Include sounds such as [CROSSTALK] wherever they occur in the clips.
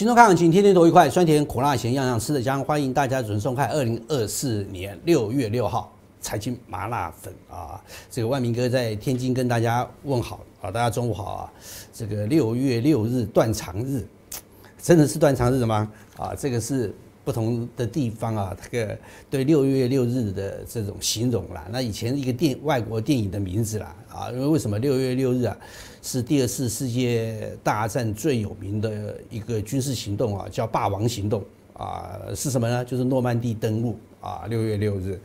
轻松看行情，天天都愉快，酸甜苦辣咸样样吃的香。欢迎大家准时收看二零二四年六月六号财经麻辣粉啊！这个万明哥在天津跟大家问好啊，大家中午好啊！这个六月六日断肠日，真的是断肠日吗？啊，这个是不同的地方啊，这个对六月六日的这种形容啦。那以前一个电外国电影的名字啦啊，因为为什么六月六日啊？是第二次世界大战最有名的一个军事行动啊，叫霸王行动啊，是什么呢？就是诺曼底登陆啊，六月六日。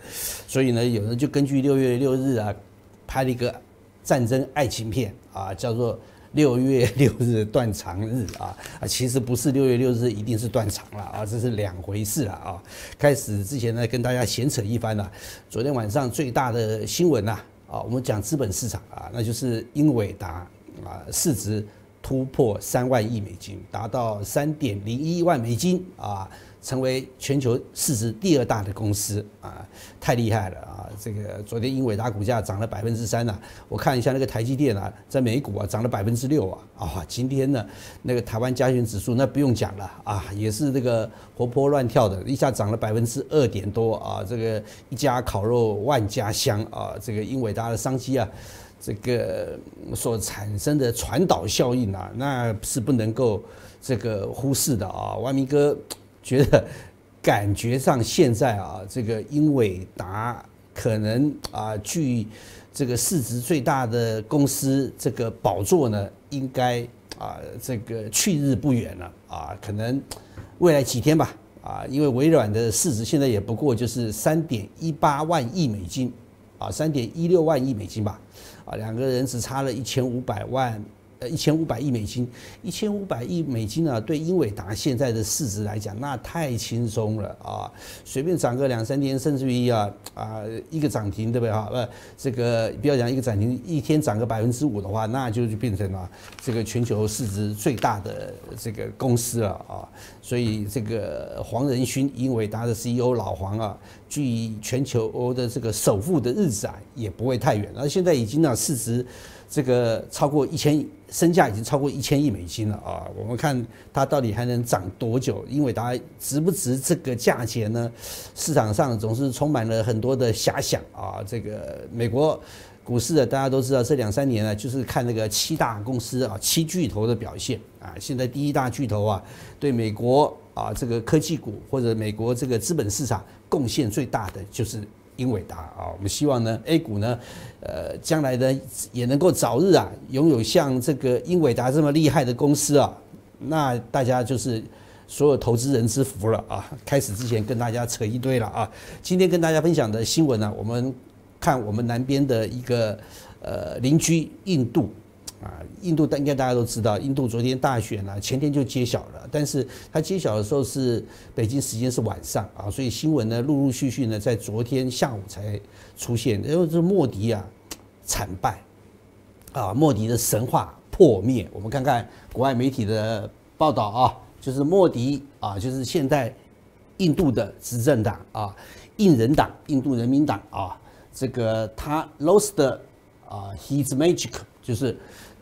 所以呢，有人就根据六月六日啊，拍了一个战争爱情片啊，叫做《六月六日断肠日》啊啊，其实不是六月六日一定是断肠了啊，这是两回事了啊。开始之前呢，跟大家闲扯一番了。昨天晚上最大的新闻呐啊，我们讲资本市场啊，那就是英伟达。啊，市值突破三万亿美金，达到三点零一万美金啊，成为全球市值第二大的公司啊，太厉害了啊！这个昨天英伟达股价涨了百分之三呐，我看一下那个台积电啊，在美股啊涨了百分之六啊啊！今天呢，那个台湾加权指数那不用讲了啊，也是这个活泼乱跳的，一下涨了百分之二点多啊！这个一家烤肉万家香啊，这个英伟达的商机啊。这个所产生的传导效应啊，那是不能够这个忽视的啊。万明哥觉得，感觉上现在啊，这个英伟达可能啊，距这个市值最大的公司这个宝座呢，应该啊，这个去日不远了啊。可能未来几天吧啊，因为微软的市值现在也不过就是三点一八万亿美金啊，三点一六万亿美金吧。啊，两个人只差了一千五百万。呃，一千五百亿美金，一千五百亿美金呢？对英伟达现在的市值来讲，那太轻松了啊！随便涨个两三天，甚至于啊啊一个涨停，对不对哈？呃，这个不要讲一个涨停，一天涨个百分之五的话，那就就变成了这个全球市值最大的这个公司了啊！所以这个黄仁勋，英伟达的 CEO 老黄啊，距全球的这个首富的日子啊，也不会太远。而现在已经呢，市值。这个超过一千亿，身价已经超过一千亿美金了啊！我们看它到底还能涨多久？因为它值不值这个价钱呢？市场上总是充满了很多的遐想啊！这个美国股市啊，大家都知道，这两三年呢，就是看那个七大公司啊，七巨头的表现啊。现在第一大巨头啊，对美国啊这个科技股或者美国这个资本市场贡献最大的就是。英伟达啊，我们希望呢，A 股呢，呃，将来呢也能够早日啊，拥有像这个英伟达这么厉害的公司啊，那大家就是所有投资人之福了啊。开始之前跟大家扯一堆了啊，今天跟大家分享的新闻呢，我们看我们南边的一个呃邻居印度。啊，印度应该大家都知道，印度昨天大选了，前天就揭晓了。但是它揭晓的时候是北京时间是晚上啊，所以新闻呢陆陆续续呢在昨天下午才出现。因为这莫迪啊惨败啊，莫迪的神话破灭。我们看看国外媒体的报道啊，就是莫迪啊，就是现在印度的执政党啊，印人党、印度人民党啊，这个他 lost 啊，his magic 就是。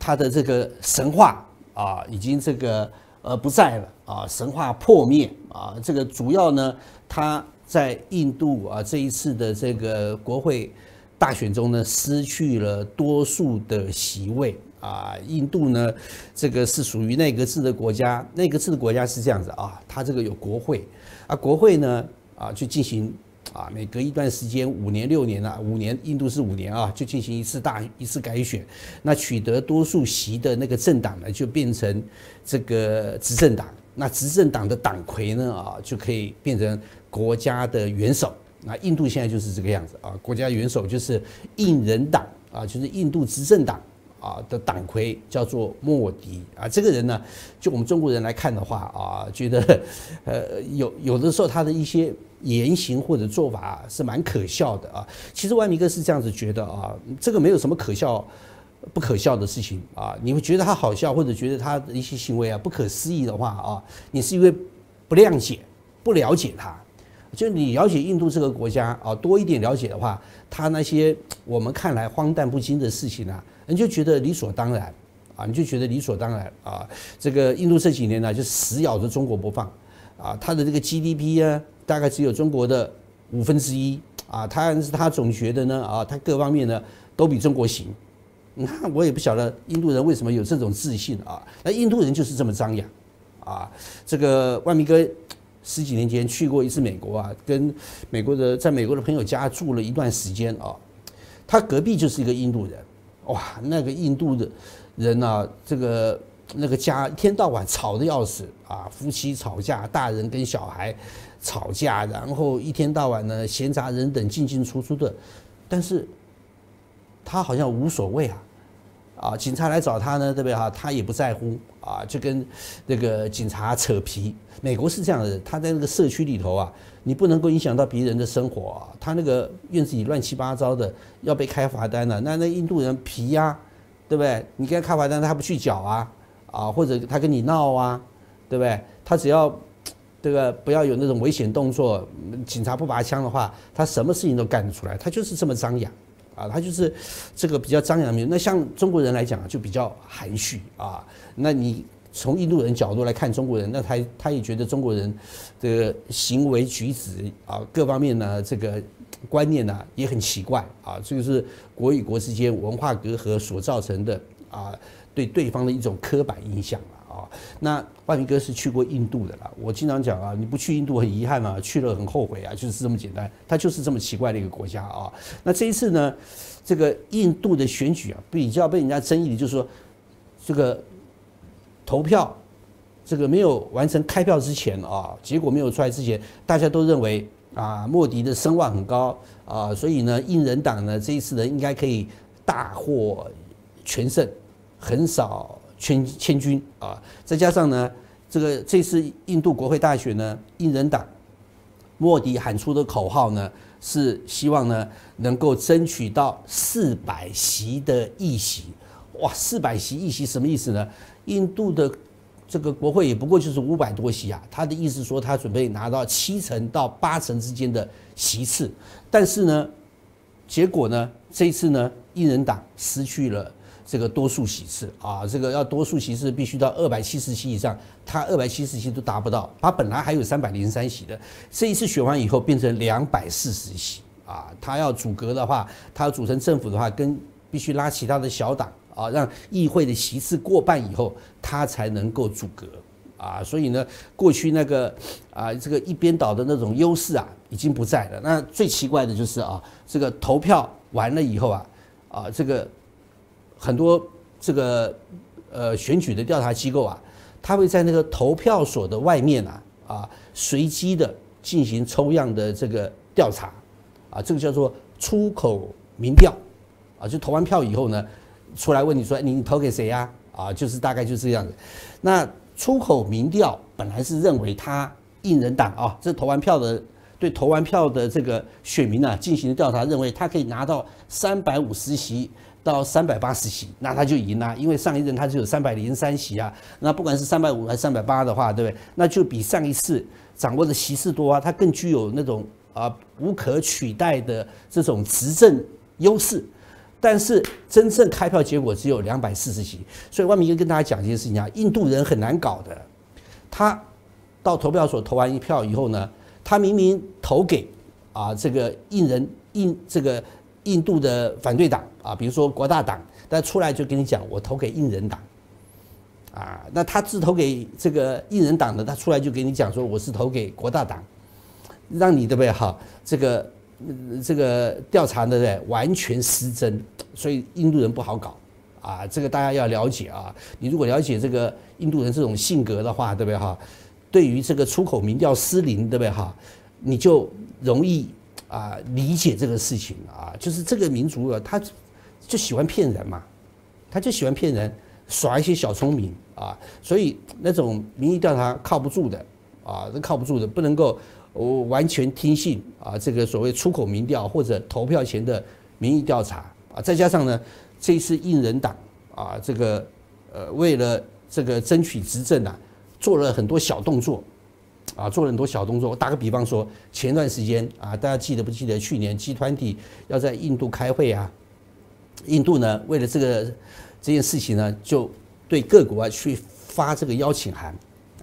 他的这个神话啊，已经这个呃不在了啊，神话破灭啊。这个主要呢，他在印度啊这一次的这个国会大选中呢，失去了多数的席位啊。印度呢，这个是属于内阁制的国家，内阁制的国家是这样子啊，它这个有国会啊，国会呢啊去进行。啊，每隔一段时间，五年六年啊，五年印度是五年啊，就进行一次大一次改选。那取得多数席的那个政党呢，就变成这个执政党。那执政党的党魁呢，啊，就可以变成国家的元首。那印度现在就是这个样子啊，国家元首就是印人党啊，就是印度执政党啊的党魁叫做莫迪啊。这个人呢，就我们中国人来看的话啊，觉得 [LAUGHS] 呃有有的时候他的一些。言行或者做法是蛮可笑的啊！其实万明哥是这样子觉得啊，这个没有什么可笑不可笑的事情啊。你会觉得他好笑，或者觉得他的一些行为啊不可思议的话啊，你是因为不谅解、不了解他。就你了解印度这个国家啊多一点了解的话，他那些我们看来荒诞不经的事情啊，你就觉得理所当然啊，你就觉得理所当然啊。这个印度这几年呢，就死咬着中国不放啊，它的这个 GDP 啊，大概只有中国的五分之一啊，他他总觉得呢啊，他各方面呢都比中国行。那，我也不晓得印度人为什么有这种自信啊？那印度人就是这么张扬啊。这个万明哥十几年前去过一次美国啊，跟美国的在美国的朋友家住了一段时间啊，他隔壁就是一个印度人，哇，那个印度的人啊，这个那个家一天到晚吵得要死啊，夫妻吵架，大人跟小孩吵架，然后一天到晚呢闲杂人等进进出出的，但是。他好像无所谓啊，啊，警察来找他呢，对不对哈？他也不在乎啊，就跟那个警察扯皮。美国是这样的，他在那个社区里头啊，你不能够影响到别人的生活啊。他那个院子里乱七八糟的，要被开罚单了。那那印度人皮呀，对不对？你给他开罚单，他不去缴啊，啊，或者他跟你闹啊，对不对？他只要这个不要有那种危险动作，警察不拔枪的话，他什么事情都干得出来。他就是这么张扬。啊，他就是这个比较张扬的。那像中国人来讲就比较含蓄啊。那你从印度人角度来看中国人，那他他也觉得中国人的行为举止啊，各方面呢，这个观念呢也很奇怪啊。这个是国与国之间文化隔阂所造成的啊，对对方的一种刻板印象啊。那万明哥是去过印度的啦。我经常讲啊，你不去印度很遗憾啊，去了很后悔啊，就是这么简单。它就是这么奇怪的一个国家啊。那这一次呢，这个印度的选举啊，比较被人家争议的，就是说这个投票这个没有完成开票之前啊，结果没有出来之前，大家都认为啊，莫迪的声望很高啊，所以呢，印人党呢这一次呢应该可以大获全胜，很少。千千军啊，再加上呢，这个这次印度国会大选呢，印人党莫迪喊出的口号呢，是希望呢能够争取到四百席的议席。哇，四百席议席什么意思呢？印度的这个国会也不过就是五百多席啊，他的意思说他准备拿到七成到八成之间的席次，但是呢，结果呢，这次呢，印人党失去了。这个多数席次啊，这个要多数席次必须到二百七十席以上，他二百七十席都达不到，他本来还有三百零三席的，这一次选完以后变成两百四十席啊，他要阻隔的话，他要组成政府的话，跟必须拉其他的小党啊，让议会的席次过半以后，他才能够阻隔啊，所以呢，过去那个啊这个一边倒的那种优势啊，已经不在了。那最奇怪的就是啊，这个投票完了以后啊，啊这个。很多这个呃选举的调查机构啊，他会在那个投票所的外面啊啊随机的进行抽样的这个调查啊，这个叫做出口民调啊，就投完票以后呢，出来问你说你投给谁呀？啊，就是大概就是这样子。那出口民调本来是认为他印人党啊，这投完票的对投完票的这个选民啊进行调查，认为他可以拿到三百五十席。到三百八十席，那他就赢了，因为上一任他就有三百零三席啊。那不管是三百五还是三百八的话，对不对？那就比上一次掌握的席次多啊，他更具有那种啊无可取代的这种执政优势。但是真正开票结果只有两百四十席，所以万明哥跟大家讲一件事情啊，印度人很难搞的。他到投票所投完一票以后呢，他明明投给啊这个印人印这个。印度的反对党啊，比如说国大党，但出来就跟你讲，我投给印人党，啊，那他自投给这个印人党的，他出来就给你讲说我是投给国大党，让你对不对哈？这个这个调查对不对？完全失真，所以印度人不好搞啊，这个大家要了解啊。你如果了解这个印度人这种性格的话，对不对哈？对于这个出口民调失灵，对不对哈？你就容易。啊，理解这个事情啊，就是这个民族啊，他就喜欢骗人嘛，他就喜欢骗人，耍一些小聪明啊，所以那种民意调查靠不住的啊，是靠不住的，不能够完全听信啊，这个所谓出口民调或者投票前的民意调查啊，再加上呢，这次印人党啊，这个呃，为了这个争取执政啊，做了很多小动作。啊，做了很多小动作。我打个比方说，前段时间啊，大家记得不记得去年集团体要在印度开会啊？印度呢，为了这个这件事情呢，就对各国啊去发这个邀请函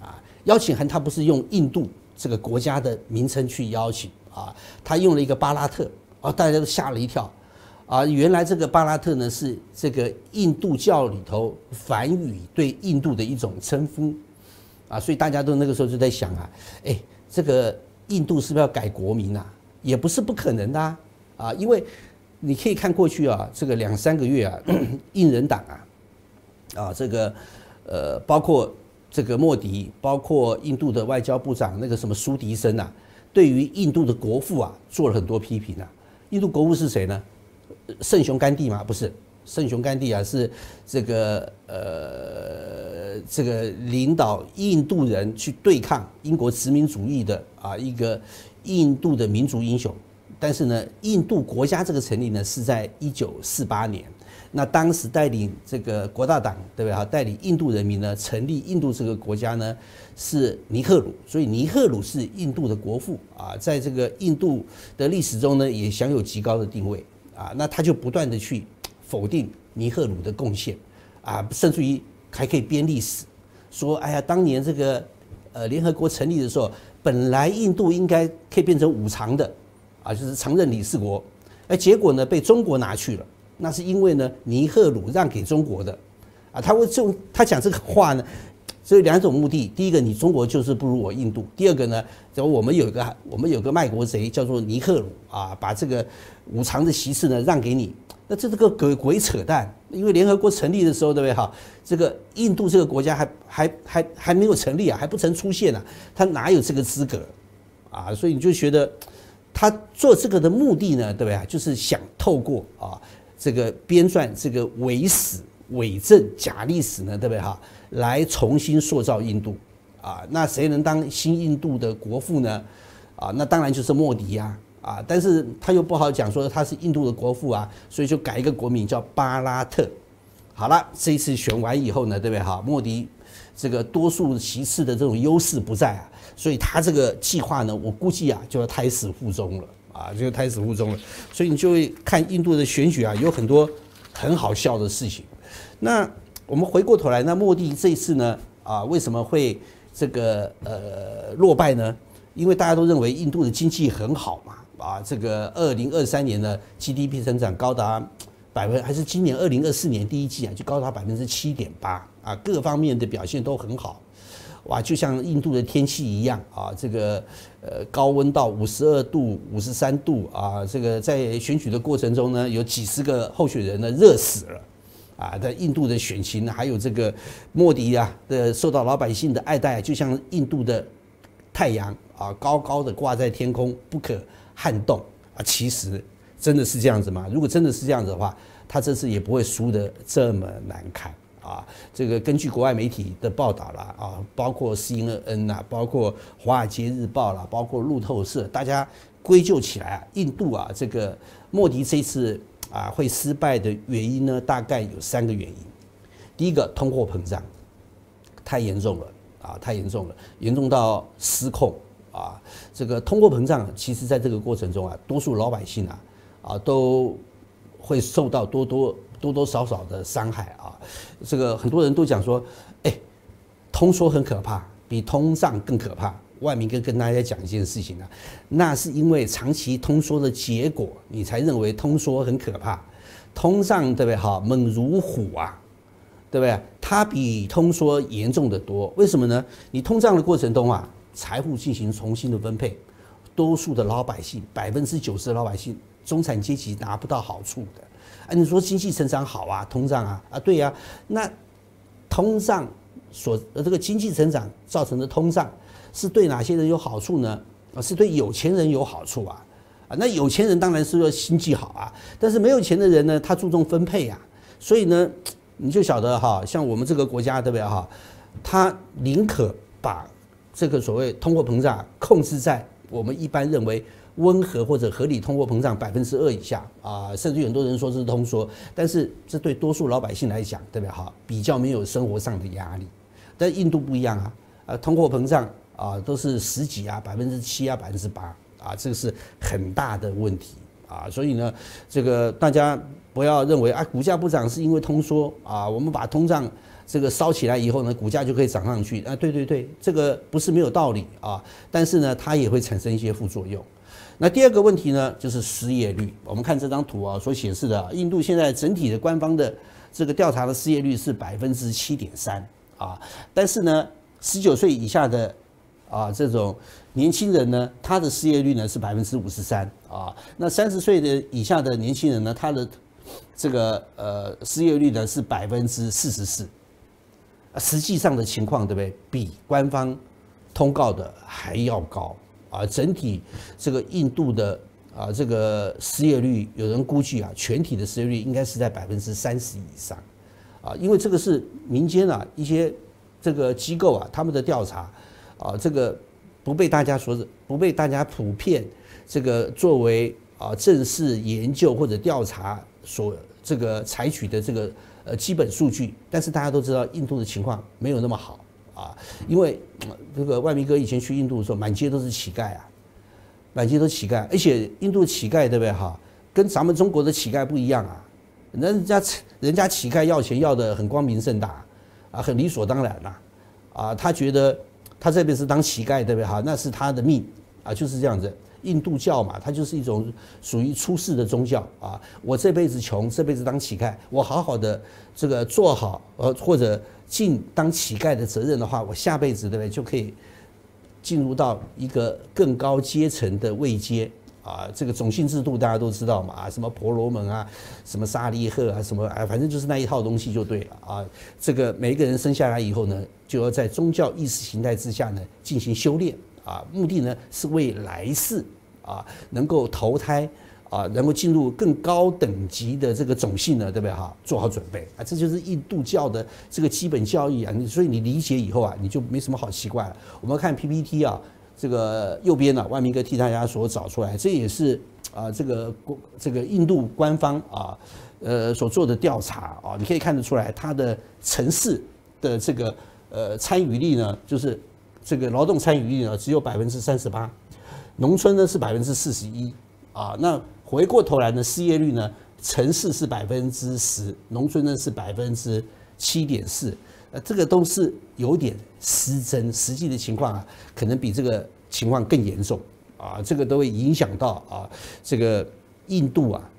啊，邀请函它不是用印度这个国家的名称去邀请啊，他用了一个巴拉特啊，大家都吓了一跳啊，原来这个巴拉特呢是这个印度教里头梵语对印度的一种称呼啊，所以大家都那个时候就在想啊，哎，这个印度是不是要改国名啊？也不是不可能的啊，因为你可以看过去啊，这个两三个月啊，印人党啊。啊，这个，呃，包括这个莫迪，包括印度的外交部长那个什么苏迪生啊，对于印度的国父啊，做了很多批评啊。印度国父是谁呢？圣雄甘地吗？不是，圣雄甘地啊，是这个呃，这个领导印度人去对抗英国殖民主义的啊一个印度的民族英雄。但是呢，印度国家这个成立呢，是在一九四八年。那当时带领这个国大党，对不对？哈，带领印度人民呢，成立印度这个国家呢，是尼赫鲁。所以尼赫鲁是印度的国父啊，在这个印度的历史中呢，也享有极高的地位啊。那他就不断的去否定尼赫鲁的贡献啊，甚至于还可以编历史，说哎呀，当年这个呃联合国成立的时候，本来印度应该可以变成五常的啊，就是常任理事国，哎，结果呢被中国拿去了。那是因为呢，尼赫鲁让给中国的，啊，他会就他讲这个话呢，所以两种目的。第一个，你中国就是不如我印度；第二个呢，就我们有一个我们有个卖国贼叫做尼赫鲁啊，把这个五常的席次呢让给你。那这是个鬼鬼扯淡，因为联合国成立的时候，对不对哈？这个印度这个国家还还还还没有成立啊，还不曾出现呢，他哪有这个资格啊？所以你就觉得他做这个的目的呢，对不对？就是想透过啊。这个编撰这个伪史、伪证、假历史呢，对不对哈？来重新塑造印度啊，那谁能当新印度的国父呢？啊，那当然就是莫迪呀啊，但是他又不好讲说他是印度的国父啊，所以就改一个国名叫巴拉特。好了，这一次选完以后呢，对不对哈？莫迪这个多数席次的这种优势不在啊，所以他这个计划呢，我估计啊就要胎死腹中了。啊，就胎死腹中了，所以你就会看印度的选举啊，有很多很好笑的事情。那我们回过头来，那莫迪这一次呢，啊，为什么会这个呃落败呢？因为大家都认为印度的经济很好嘛，啊，这个二零二三年的 GDP 增长高达百分，还是今年二零二四年第一季啊，就高达百分之七点八啊，各方面的表现都很好。哇，就像印度的天气一样啊，这个呃高温到五十二度、五十三度啊，这个在选举的过程中呢，有几十个候选人呢热死了啊，在印度的选情还有这个莫迪啊的受到老百姓的爱戴，就像印度的太阳啊，高高的挂在天空，不可撼动啊。其实真的是这样子吗？如果真的是这样子的话，他这次也不会输得这么难看。啊，这个根据国外媒体的报道啦，啊，包括 CNN 呐，包括华尔街日报啦，包括路透社，大家归咎起来啊，印度啊，这个莫迪这次啊会失败的原因呢，大概有三个原因。第一个，通货膨胀太严重了啊，太严重了，严重到失控啊。这个通货膨胀，其实在这个过程中啊，多数老百姓啊啊都会受到多多。多多少少的伤害啊，这个很多人都讲说，哎，通缩很可怕，比通胀更可怕。万明哥跟大家讲一件事情啊，那是因为长期通缩的结果，你才认为通缩很可怕。通胀对不对？哈，猛如虎啊，对不对？它比通缩严重的多。为什么呢？你通胀的过程中啊，财富进行重新的分配，多数的老百姓，百分之九十的老百姓，中产阶级拿不到好处的。啊，你说经济成长好啊，通胀啊，啊对呀，那通胀所呃这个经济成长造成的通胀是对哪些人有好处呢？啊，是对有钱人有好处啊，啊，那有钱人当然是说经济好啊，但是没有钱的人呢，他注重分配呀，所以呢，你就晓得哈，像我们这个国家对不对哈，他宁可把这个所谓通货膨胀控制在我们一般认为。温和或者合理通货膨胀百分之二以下啊，甚至很多人说是通缩，但是这对多数老百姓来讲，对不对？哈，比较没有生活上的压力。但印度不一样啊，呃，通货膨胀啊都是十几啊，百分之七啊，百分之八啊，这个是很大的问题啊，所以呢，这个大家不要认为啊，股价不涨是因为通缩啊，我们把通胀这个烧起来以后呢，股价就可以涨上去啊，对对对，这个不是没有道理啊，但是呢，它也会产生一些副作用。那第二个问题呢，就是失业率。我们看这张图啊，所显示的，印度现在整体的官方的这个调查的失业率是百分之七点三啊，但是呢，十九岁以下的啊这种年轻人呢，他的失业率呢是百分之五十三啊，那三十岁的以下的年轻人呢，他的这个呃失业率呢是百分之四十四，实际上的情况对不对？比官方通告的还要高。啊，整体这个印度的啊，这个失业率，有人估计啊，全体的失业率应该是在百分之三十以上，啊，因为这个是民间啊一些这个机构啊他们的调查，啊，这个不被大家所不被大家普遍这个作为啊正式研究或者调查所这个采取的这个呃基本数据，但是大家都知道印度的情况没有那么好。啊，因为这个万明哥以前去印度的时候，满街都是乞丐啊，满街都乞丐，而且印度乞丐对不对哈？跟咱们中国的乞丐不一样啊，人家人家乞丐要钱要的很光明正大啊，很理所当然呐，啊，他觉得他这辈子当乞丐对不对哈？那是他的命啊，就是这样子。印度教嘛，它就是一种属于出世的宗教啊。我这辈子穷，这辈子当乞丐，我好好的这个做好呃或者尽当乞丐的责任的话，我下辈子对不对就可以进入到一个更高阶层的位阶啊。这个种姓制度大家都知道嘛啊，什么婆罗门啊，什么沙利赫啊，什么啊，反正就是那一套东西就对了啊。这个每一个人生下来以后呢，就要在宗教意识形态之下呢进行修炼。啊，目的呢是为来世啊能够投胎啊，能够进入更高等级的这个种姓呢，对不对哈？做好准备啊，这就是印度教的这个基本教义啊。你所以你理解以后啊，你就没什么好奇怪了。我们看 PPT 啊，这个右边呢，万明哥替大家所找出来，这也是啊这个国这个印度官方啊呃所做的调查啊，你可以看得出来，它的城市的这个呃参与率呢，就是。这个劳动参与率呢只有百分之三十八，农村呢是百分之四十一啊。那回过头来呢，失业率呢，城市是百分之十，农村呢是百分之七点四。呃，这个都是有点失真，实际的情况啊，可能比这个情况更严重啊。这个都会影响到啊，这个印度啊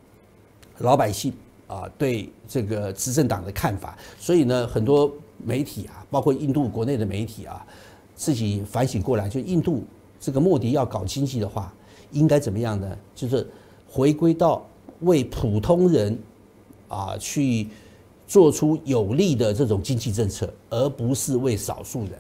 老百姓啊对这个执政党的看法。所以呢，很多媒体啊，包括印度国内的媒体啊。自己反省过来，就印度这个莫迪要搞经济的话，应该怎么样呢？就是回归到为普通人啊去做出有利的这种经济政策，而不是为少数人。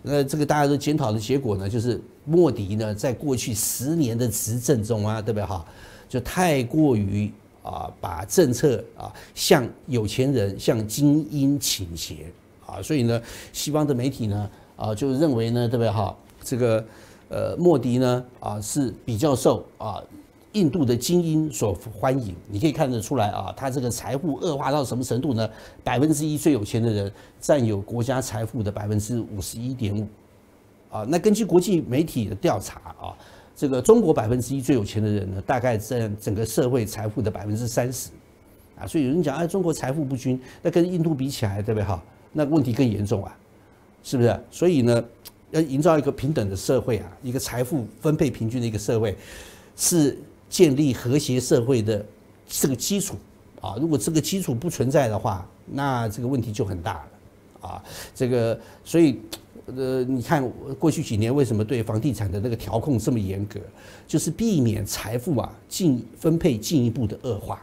那这个大家都检讨的结果呢，就是莫迪呢在过去十年的执政中啊，对不对哈？就太过于啊把政策啊向有钱人、向精英倾斜啊，所以呢，西方的媒体呢。啊，就认为呢，对不对哈？这个呃，莫迪呢啊是比较受啊印度的精英所欢迎。你可以看得出来啊，他这个财富恶化到什么程度呢？百分之一最有钱的人占有国家财富的百分之五十一点五。啊，那根据国际媒体的调查啊，这个中国百分之一最有钱的人呢，大概占整个社会财富的百分之三十。啊，所以有人讲，哎，中国财富不均，那跟印度比起来，对不对哈？那问题更严重啊。是不是？所以呢，要营造一个平等的社会啊，一个财富分配平均的一个社会，是建立和谐社会的这个基础啊。如果这个基础不存在的话，那这个问题就很大了啊。这个，所以呃，你看过去几年为什么对房地产的那个调控这么严格，就是避免财富啊进分配进一步的恶化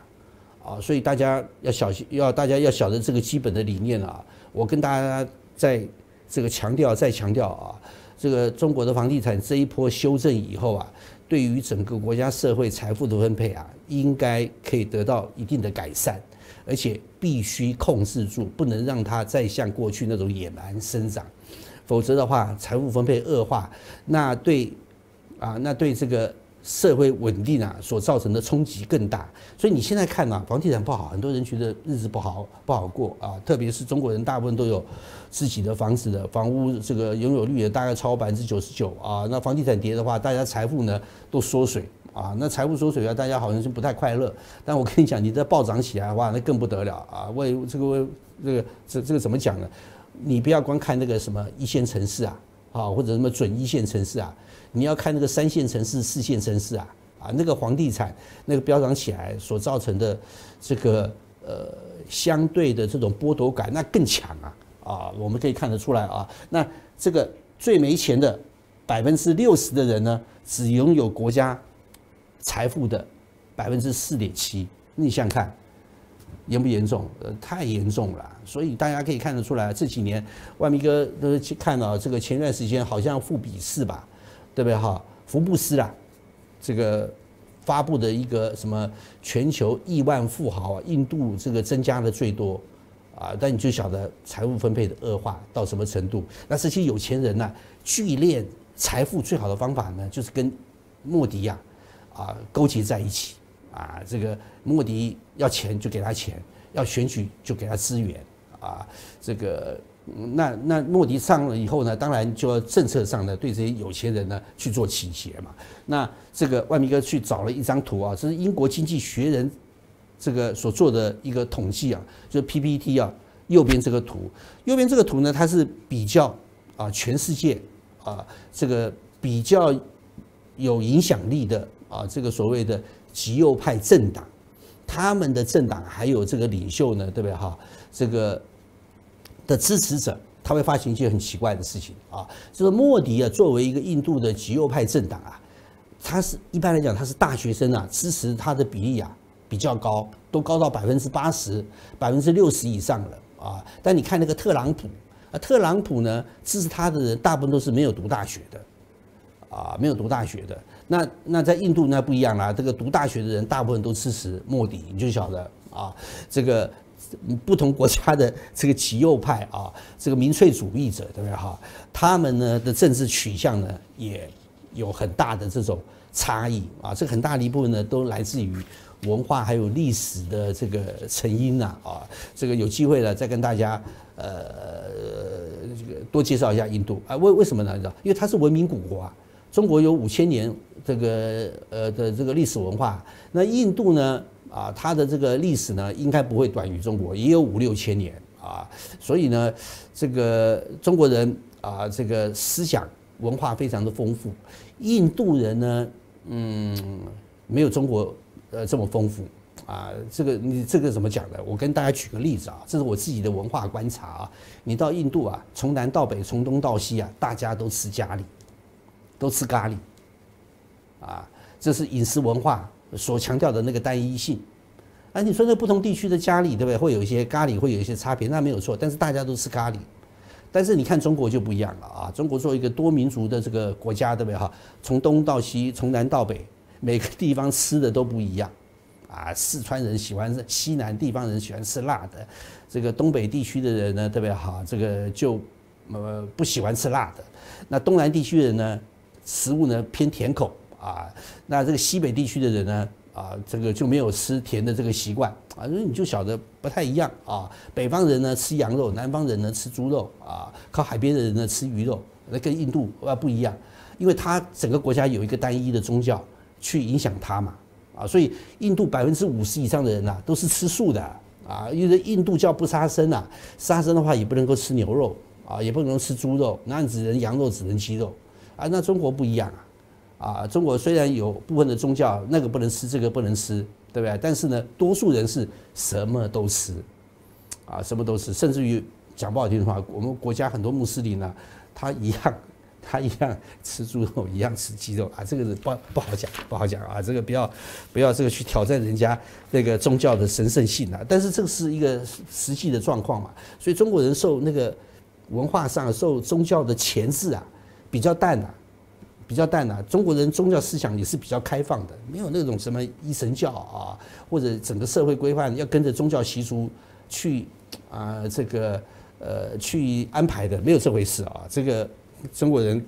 啊。所以大家要小心，要大家要晓得这个基本的理念啊。我跟大家在。这个强调再强调啊，这个中国的房地产这一波修正以后啊，对于整个国家社会财富的分配啊，应该可以得到一定的改善，而且必须控制住，不能让它再像过去那种野蛮生长，否则的话，财富分配恶化，那对啊，那对这个。社会稳定啊，所造成的冲击更大。所以你现在看啊，房地产不好，很多人觉得日子不好，不好过啊。特别是中国人，大部分都有自己的房子的，房屋这个拥有率也大概超百分之九十九啊。那房地产跌的话，大家财富呢都缩水啊，那财务缩水啊，大家好像是不太快乐。但我跟你讲，你这暴涨起来的话，那更不得了啊！为这个为这个这这个怎么讲呢？你不要光看那个什么一线城市啊，啊或者什么准一线城市啊，你要看那个三线城市、四线城市啊，啊那个房地产那个飙涨起来所造成的这个呃相对的这种剥夺感，那更强啊！啊，我们可以看得出来啊，那这个最没钱的百分之六十的人呢，只拥有国家财富的百分之四点七，你想想看。严不严重？呃，太严重了。所以大家可以看得出来，这几年万明哥都去看到这个前段时间好像富比士吧，对不对哈？福布斯啊，这个发布的一个什么全球亿万富豪啊，印度这个增加的最多啊，但你就晓得财务分配的恶化到什么程度。那这些有钱人呢，聚敛财富最好的方法呢，就是跟莫迪呀啊勾结在一起。啊，这个莫迪要钱就给他钱，要选举就给他资源啊。这个那那莫迪上了以后呢，当然就要政策上呢对这些有钱人呢去做倾斜嘛。那这个万明哥去找了一张图啊，这是英国经济学人这个所做的一个统计啊，就是 PPT 啊，右边这个图，右边这个图呢，它是比较啊全世界啊这个比较有影响力的啊这个所谓的。极右派政党，他们的政党还有这个领袖呢，对不对哈？这个的支持者，他会发行一些很奇怪的事情啊。就是莫迪啊，作为一个印度的极右派政党啊，他是一般来讲他是大学生啊，支持他的比例啊比较高，都高到百分之八十、百分之六十以上了啊。但你看那个特朗普啊，特朗普呢支持他的人大部分都是没有读大学的啊，没有读大学的。那那在印度那不一样啦，这个读大学的人大部分都支持莫迪，你就晓得啊，这个不同国家的这个极右派啊，这个民粹主义者对不对哈？他们呢的政治取向呢也有很大的这种差异啊，这很大的一部分呢都来自于文化还有历史的这个成因呐啊，这个有机会了再跟大家呃这个多介绍一下印度啊，为为什么呢？因为它是文明古国啊。中国有五千年这个呃的这个历史文化，那印度呢啊，它的这个历史呢应该不会短于中国，也有五六千年啊，所以呢，这个中国人啊，这个思想文化非常的丰富，印度人呢，嗯，没有中国呃这么丰富啊，这个你这个怎么讲的？我跟大家举个例子啊，这是我自己的文化观察啊，你到印度啊，从南到北，从东到西啊，大家都吃咖喱。都吃咖喱，啊，这是饮食文化所强调的那个单一性。啊，你说那不同地区的咖喱，对不对？会有一些咖喱会有一些差别，那没有错。但是大家都吃咖喱。但是你看中国就不一样了啊！中国作为一个多民族的这个国家，对不对哈？从东到西，从南到北，每个地方吃的都不一样。啊，四川人喜欢西南地方人喜欢吃辣的，这个东北地区的人呢，特别好？这个就呃不喜欢吃辣的。那东南地区人呢？食物呢偏甜口啊，那这个西北地区的人呢啊，这个就没有吃甜的这个习惯啊，所以你就晓得不太一样啊。北方人呢吃羊肉，南方人呢吃猪肉啊，靠海边的人呢吃鱼肉，那跟印度啊不一样，因为它整个国家有一个单一的宗教去影响它嘛啊，所以印度百分之五十以上的人呐都是吃素的啊，因为印度教不杀生呐，杀生的话也不能够吃牛肉啊，也不能吃猪肉，那只能羊肉，只能鸡肉。啊，那中国不一样啊！啊，中国虽然有部分的宗教，那个不能吃，这个不能吃，对不对？但是呢，多数人是什么都吃，啊，什么都吃，甚至于讲不好听的话，我们国家很多穆斯林呢，他一样，他一样吃猪肉，一样吃鸡肉啊，这个是不不好讲，不好讲啊，这个不要不要这个去挑战人家那个宗教的神圣性啊。但是这个是一个实际的状况嘛，所以中国人受那个文化上受宗教的钳制啊。比较淡啊，比较淡呐。中国人宗教思想也是比较开放的，没有那种什么一神教啊，或者整个社会规范要跟着宗教习俗去啊，这个呃去安排的，没有这回事啊。这个中国人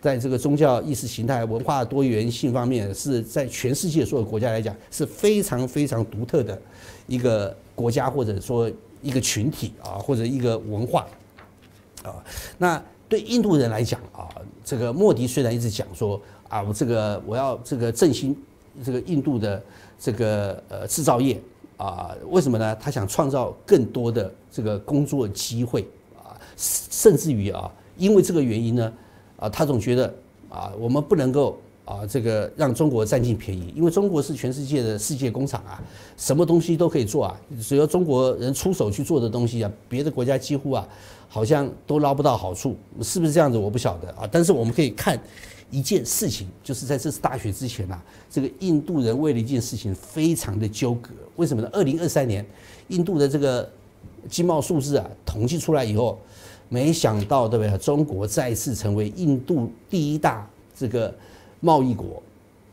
在这个宗教意识形态、文化多元性方面，是在全世界所有国家来讲是非常非常独特的一个国家，或者说一个群体啊，或者一个文化啊，那。对印度人来讲啊，这个莫迪虽然一直讲说啊，我这个我要这个振兴这个印度的这个呃制造业啊，为什么呢？他想创造更多的这个工作机会啊，甚至于啊，因为这个原因呢，啊，他总觉得啊，我们不能够。啊，这个让中国占尽便宜，因为中国是全世界的世界工厂啊，什么东西都可以做啊，只要中国人出手去做的东西啊，别的国家几乎啊，好像都捞不到好处，是不是这样子？我不晓得啊。但是我们可以看一件事情，就是在这次大选之前呐，这个印度人为了一件事情非常的纠葛，为什么呢？二零二三年印度的这个经贸数字啊，统计出来以后，没想到对不对？中国再次成为印度第一大这个。贸易国，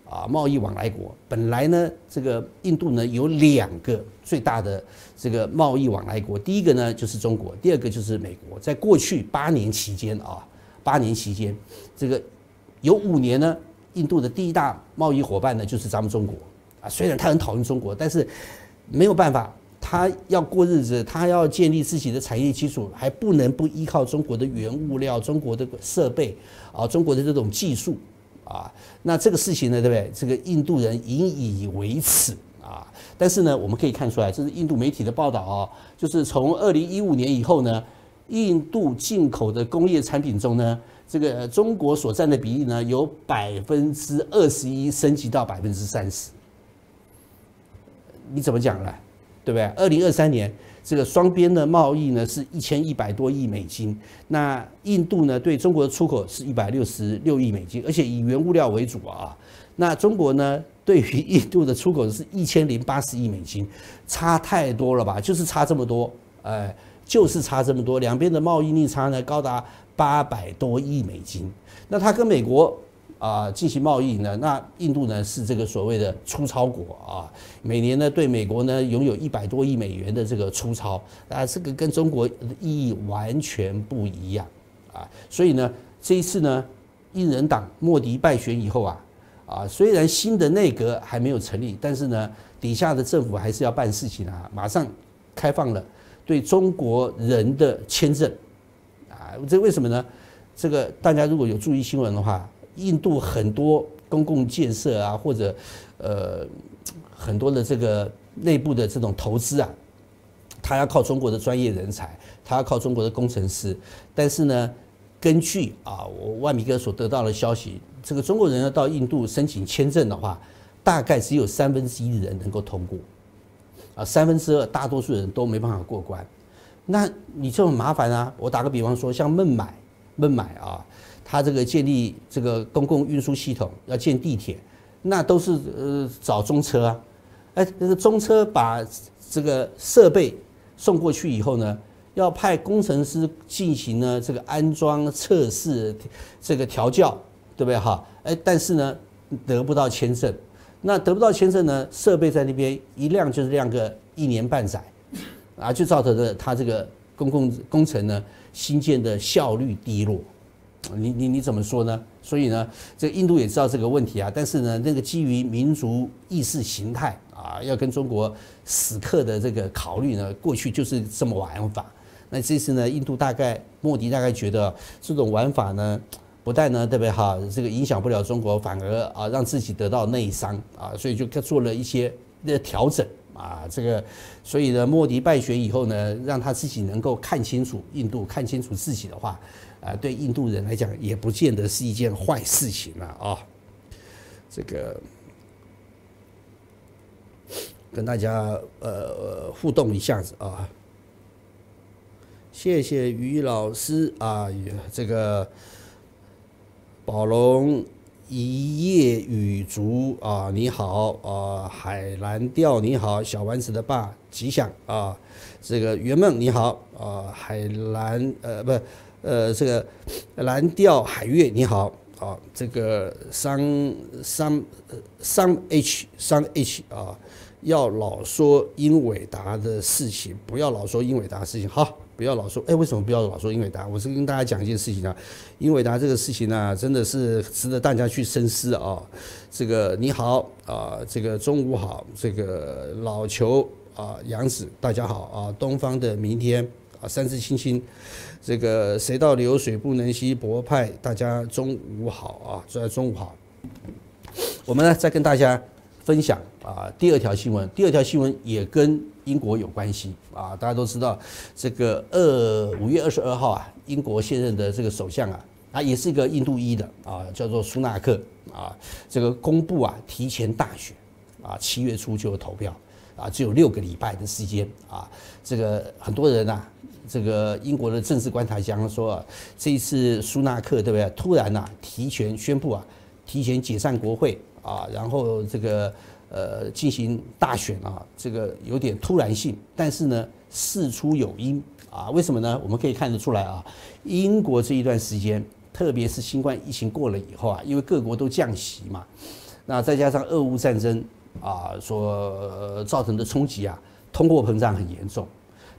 啊，贸易往来国。本来呢，这个印度呢有两个最大的这个贸易往来国，第一个呢就是中国，第二个就是美国。在过去八年期间啊，八年期间，这个有五年呢，印度的第一大贸易伙伴呢就是咱们中国啊。虽然他很讨厌中国，但是没有办法，他要过日子，他要建立自己的产业基础，还不能不依靠中国的原物料、中国的设备啊、中国的这种技术。啊，那这个事情呢，对不对？这个印度人引以为耻啊。但是呢，我们可以看出来，这是印度媒体的报道啊，就是从二零一五年以后呢，印度进口的工业产品中呢，这个中国所占的比例呢，由百分之二十一升级到百分之三十。你怎么讲呢？对不对？二零二三年。这个双边的贸易呢是一千一百多亿美金，那印度呢对中国的出口是一百六十六亿美金，而且以原物料为主啊。那中国呢对于 [LAUGHS] 印度的出口是一千零八十亿美金，差太多了吧？就是差这么多，哎，就是差这么多，两边的贸易逆差呢高达八百多亿美金。那它跟美国。啊，进行贸易呢？那印度呢是这个所谓的出超国啊，每年呢对美国呢拥有一百多亿美元的这个出超啊，这个跟中国的意义完全不一样啊。所以呢，这一次呢，印人党莫迪败选以后啊，啊，虽然新的内阁还没有成立，但是呢，底下的政府还是要办事情啊，马上开放了对中国人的签证啊，这为什么呢？这个大家如果有注意新闻的话。印度很多公共建设啊，或者呃很多的这个内部的这种投资啊，他要靠中国的专业人才，他要靠中国的工程师。但是呢，根据啊我万米哥所得到的消息，这个中国人要到印度申请签证的话，大概只有三分之一的人能够通过，啊三分之二大多数人都没办法过关。那你就很麻烦啊！我打个比方说，像孟买，孟买啊。他这个建立这个公共运输系统，要建地铁，那都是呃找中车啊，哎，那个中车把这个设备送过去以后呢，要派工程师进行呢这个安装、测试、这个调教，对不对哈？哎，但是呢得不到签证，那得不到签证呢，设备在那边一亮就是亮个一年半载，啊，就造成了他这个公共工程呢新建的效率低落。你你你怎么说呢？所以呢，这个印度也知道这个问题啊，但是呢，那个基于民族意识形态啊，要跟中国死磕的这个考虑呢，过去就是这么玩法。那这次呢，印度大概莫迪大概觉得这种玩法呢，不但呢，特别好？这个影响不了中国，反而啊让自己得到内伤啊，所以就做了一些的调整啊。这个，所以呢，莫迪败选以后呢，让他自己能够看清楚印度，看清楚自己的话。啊，对印度人来讲，也不见得是一件坏事情了啊。这个跟大家呃互动一下子啊，谢谢于老师啊，这个宝龙一夜雨竹啊，你好啊，海蓝调你好，小丸子的爸吉祥啊，这个圆梦你好啊，海蓝呃不。呃，这个蓝调海月你好啊，这个三三三 H 三 H 啊，要老说英伟达的事情，不要老说英伟达的事情，好，不要老说，哎，为什么不要老说英伟达？我是跟大家讲一件事情啊，英伟达这个事情呢，真的是值得大家去深思啊。这个你好啊，这个中午好，这个老裘啊，杨子大家好啊，东方的明天啊，三只星星。这个谁到流水不能息，博派，大家中午好啊！大家中午好，我们呢再跟大家分享啊，第二条新闻，第二条新闻也跟英国有关系啊。大家都知道，这个二五月二十二号啊，英国现任的这个首相啊，啊，也是一个印度裔的啊，叫做苏纳克啊，这个公布啊，提前大选啊，七月初就投票啊，只有六个礼拜的时间啊。这个很多人呐，这个英国的政治观察家说，啊，这一次苏纳克对不对？突然呐，提前宣布啊，提前解散国会。啊，然后这个呃进行大选啊，这个有点突然性，但是呢事出有因啊，为什么呢？我们可以看得出来啊，英国这一段时间，特别是新冠疫情过了以后啊，因为各国都降息嘛，那再加上俄乌战争啊所造成的冲击啊，通货膨胀很严重，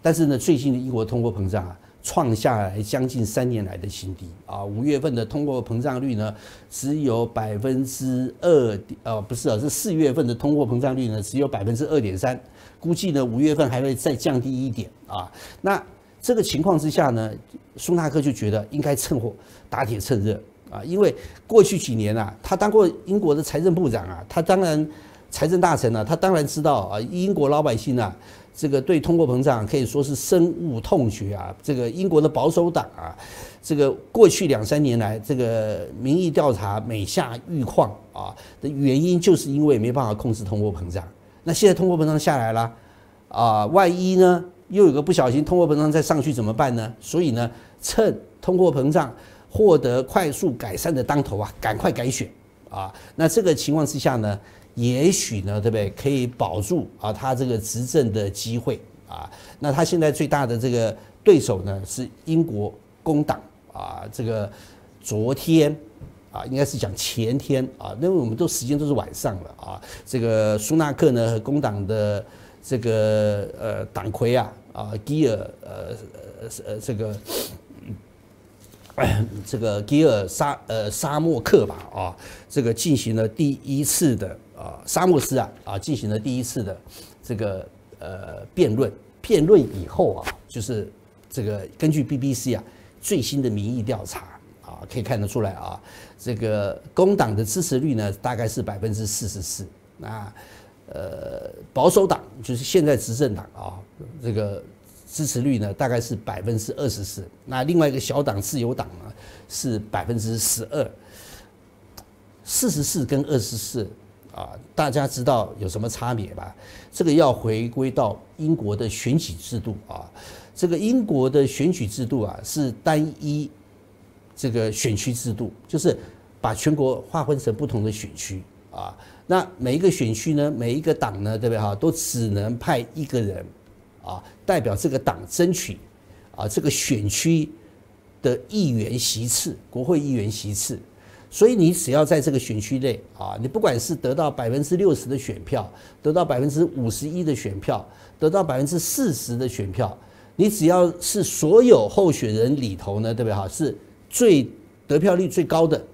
但是呢，最近的英国通货膨胀啊。创下来将近三年来的新低啊！五月份的通货膨胀率呢，只有百分之二，呃，不是啊，是四月份的通货膨胀率呢，只有百分之二点三，估计呢五月份还会再降低一点啊。那这个情况之下呢，苏纳克就觉得应该趁火打铁趁热啊，因为过去几年啊，他当过英国的财政部长啊，他当然财政大臣啊，他当然知道啊，英国老百姓啊。这个对通货膨胀可以说是深恶痛绝啊！这个英国的保守党啊，这个过去两三年来，这个民意调查每下愈况啊的原因，就是因为没办法控制通货膨胀。那现在通货膨胀下来了啊，万一呢又有个不小心通货膨胀再上去怎么办呢？所以呢，趁通货膨胀获得快速改善的当头啊，赶快改选啊！那这个情况之下呢？也许呢，对不对？可以保住啊，他这个执政的机会啊。那他现在最大的这个对手呢，是英国工党啊。这个昨天啊，应该是讲前天啊，因为我们都时间都是晚上了啊。这个苏纳克呢和工党的这个呃党魁啊啊基尔呃呃呃这个。[COUGHS] 这个吉尔沙呃沙漠克吧啊，这个进行了第一次的啊沙漠斯啊啊进行了第一次的这个呃辩论，辩论以后啊，就是这个根据 BBC 啊最新的民意调查啊，可以看得出来啊，这个工党的支持率呢大概是百分之四十四，那呃保守党就是现在执政党啊这个。支持率呢，大概是百分之二十四。那另外一个小党自由党呢，是百分之十二。四十四跟二十四啊，大家知道有什么差别吧？这个要回归到英国的选举制度啊。这个英国的选举制度啊，是单一这个选区制度，就是把全国划分成不同的选区啊。那每一个选区呢，每一个党呢，对不对哈？都只能派一个人。啊，代表这个党争取啊这个选区的议员席次，国会议员席次，所以你只要在这个选区内啊，你不管是得到百分之六十的选票，得到百分之五十一的选票，得到百分之四十的选票，你只要是所有候选人里头呢，对不对哈？是最得票率最高的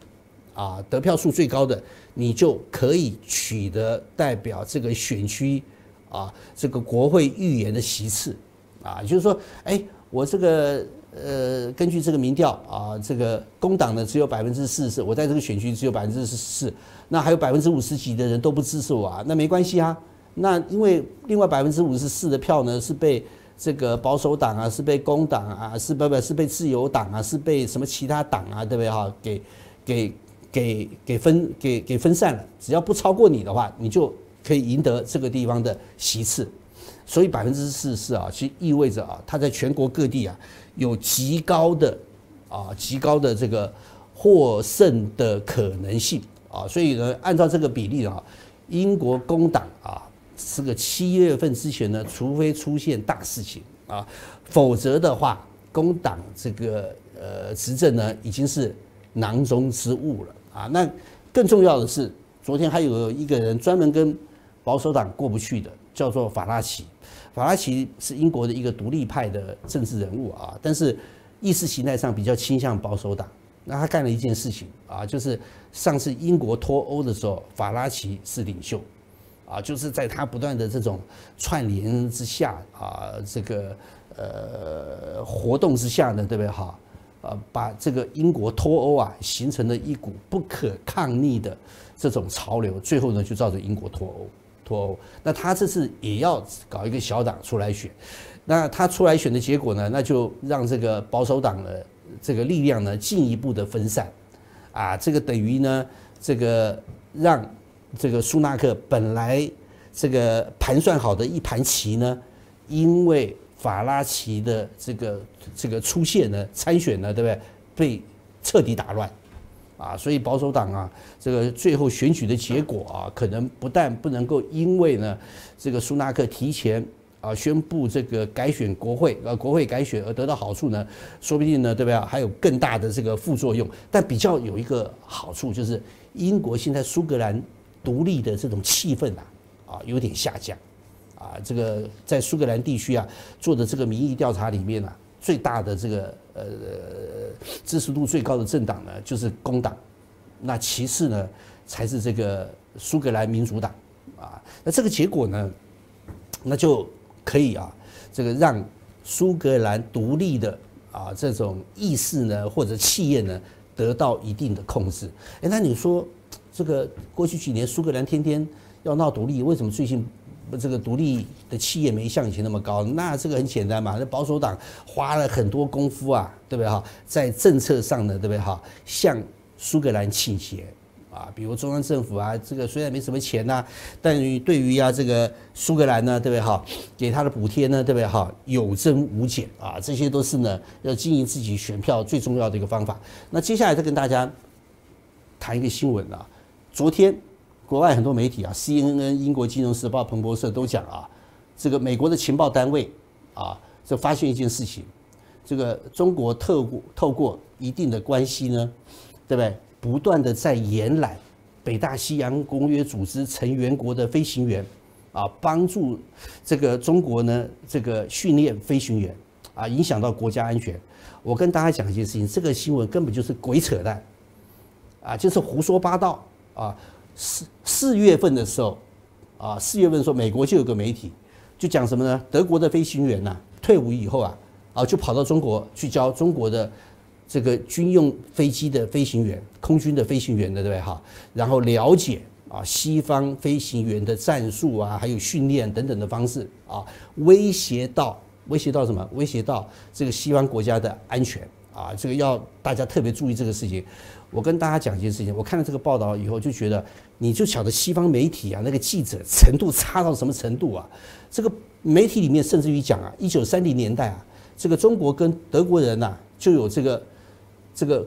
啊，得票数最高的，你就可以取得代表这个选区。啊，这个国会议员的席次，啊，就是说，哎，我这个呃，根据这个民调啊，这个工党呢只有百分之四十四，我在这个选区只有百分之四十四，那还有百分之五十几的人都不支持我啊，那没关系啊，那因为另外百分之五十四的票呢是被这个保守党啊，是被工党啊，是不不是被自由党啊，是被什么其他党啊，对不对哈？给给给给分给给分散了，只要不超过你的话，你就。可以赢得这个地方的席次，所以百分之四十四啊，其实意味着啊，他在全国各地啊有极高的啊极高的这个获胜的可能性啊，所以呢，按照这个比例啊，英国工党啊，这个七月份之前呢，除非出现大事情啊，否则的话，工党这个呃执政呢已经是囊中之物了啊。那更重要的是，昨天还有一个人专门跟保守党过不去的叫做法拉奇，法拉奇是英国的一个独立派的政治人物啊，但是意识形态上比较倾向保守党。那他干了一件事情啊，就是上次英国脱欧的时候，法拉奇是领袖啊，就是在他不断的这种串联之下啊，这个呃活动之下呢，对不对哈？呃，把这个英国脱欧啊，形成了一股不可抗逆的这种潮流，最后呢就造成英国脱欧。脱欧，那他这次也要搞一个小党出来选，那他出来选的结果呢，那就让这个保守党的这个力量呢进一步的分散，啊，这个等于呢，这个让这个苏纳克本来这个盘算好的一盘棋呢，因为法拉奇的这个这个出现呢，参选呢，对不对？被彻底打乱。啊，所以保守党啊，这个最后选举的结果啊，可能不但不能够因为呢，这个苏纳克提前啊宣布这个改选国会，呃，国会改选而得到好处呢，说不定呢，对不对？还有更大的这个副作用。但比较有一个好处就是，英国现在苏格兰独立的这种气氛啊，啊，有点下降。啊，这个在苏格兰地区啊做的这个民意调查里面呢。最大的这个呃支持度最高的政党呢，就是工党，那其次呢才是这个苏格兰民主党啊。那这个结果呢，那就可以啊，这个让苏格兰独立的啊这种意识呢，或者企业呢得到一定的控制。哎，那你说这个过去几年苏格兰天天要闹独立，为什么最近？这个独立的企业没像以前那么高，那这个很简单嘛。那保守党花了很多功夫啊，对不对哈？在政策上呢，对不对哈？向苏格兰倾斜啊，比如中央政府啊，这个虽然没什么钱呐，但于对于啊这个苏格兰呢，对不对哈？给他的补贴呢，对不对哈？有增无减啊，这些都是呢要经营自己选票最重要的一个方法。那接下来再跟大家谈一个新闻啊，昨天。国外很多媒体啊，CNN、英国金融时报、彭博社都讲啊，这个美国的情报单位啊，就发现一件事情，这个中国透过透过一定的关系呢，对不对？不断的在延揽北大西洋公约组织成员国的飞行员啊，帮助这个中国呢这个训练飞行员啊，影响到国家安全。我跟大家讲一件事情，这个新闻根本就是鬼扯淡啊，就是胡说八道啊。四四月份的时候，啊，四月份的时候，美国就有个媒体就讲什么呢？德国的飞行员呐，退伍以后啊，啊，就跑到中国去教中国的这个军用飞机的飞行员、空军的飞行员的，对不对？哈，然后了解啊，西方飞行员的战术啊，还有训练等等的方式啊，威胁到威胁到什么？威胁到这个西方国家的安全啊，这个要大家特别注意这个事情。我跟大家讲一件事情，我看了这个报道以后就觉得，你就晓得西方媒体啊，那个记者程度差到什么程度啊？这个媒体里面甚至于讲啊，一九三零年代啊，这个中国跟德国人呐就有这个这个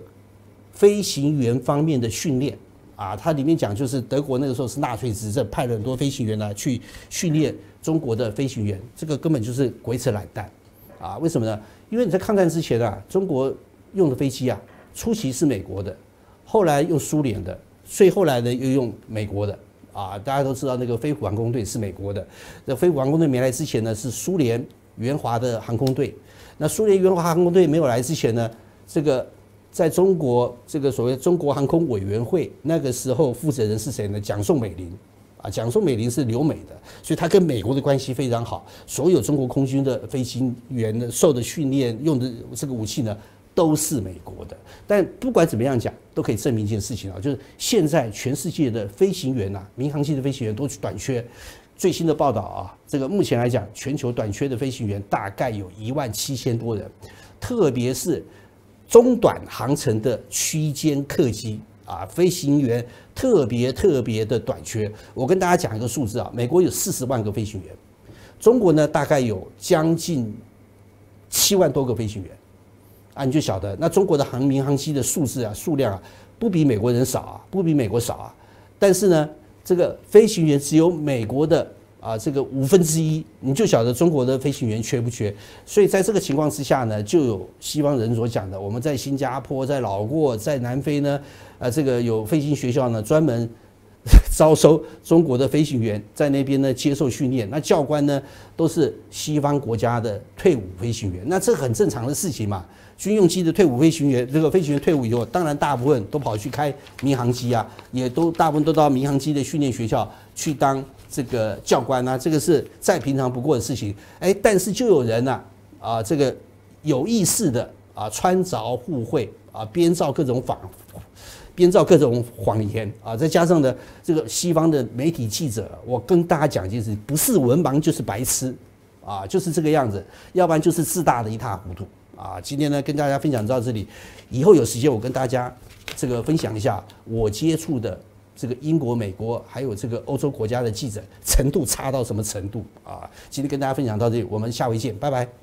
飞行员方面的训练啊，它里面讲就是德国那个时候是纳粹执政，派了很多飞行员呢去训练中国的飞行员，这个根本就是鬼扯懒蛋啊！为什么呢？因为你在抗战之前啊，中国用的飞机啊，初期是美国的。后来用苏联的，最后来呢又用美国的啊！大家都知道那个飞虎航空队是美国的，那飞虎航空队没来之前呢是苏联援华的航空队。那苏联援华航空队没有来之前呢，这个在中国这个所谓中国航空委员会那个时候负责人是谁呢？蒋宋美龄啊，蒋宋美龄是留美的，所以他跟美国的关系非常好。所有中国空军的飞行员呢受的训练用的这个武器呢。都是美国的，但不管怎么样讲，都可以证明一件事情啊，就是现在全世界的飞行员呐，民航机的飞行员都短缺。最新的报道啊，这个目前来讲，全球短缺的飞行员大概有一万七千多人，特别是中短航程的区间客机啊，飞行员特别特别的短缺。我跟大家讲一个数字啊，美国有四十万个飞行员，中国呢大概有将近七万多个飞行员。啊，你就晓得，那中国的航民航机的数字啊，数量啊，不比美国人少啊，不比美国少啊。但是呢，这个飞行员只有美国的啊这个五分之一，你就晓得中国的飞行员缺不缺。所以在这个情况之下呢，就有西方人所讲的，我们在新加坡、在老挝、在南非呢，呃，这个有飞行学校呢，专门 [LAUGHS] 招收中国的飞行员在那边呢接受训练。那教官呢，都是西方国家的退伍飞行员，那这很正常的事情嘛。军用机的退伍飞行员，这个飞行员退伍以后，当然大部分都跑去开民航机啊，也都大部分都到民航机的训练学校去当这个教官啊，这个是再平常不过的事情。哎，但是就有人呐，啊，这个有意识的啊，穿凿附会啊，编造各种谎，编造各种谎言啊，再加上呢，这个西方的媒体记者，我跟大家讲就是不是文盲就是白痴啊，就是这个样子，要不然就是自大的一塌糊涂啊。今天呢，跟大家分享到这里，以后有时间我跟大家这个分享一下我接触的这个英国、美国还有这个欧洲国家的记者程度差到什么程度啊。今天跟大家分享到这里，我们下回见，拜拜。